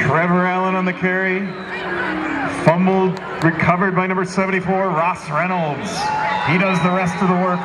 Trevor Allen on the carry. Fumbled, recovered by number 74, Ross Reynolds. He does the rest of the work.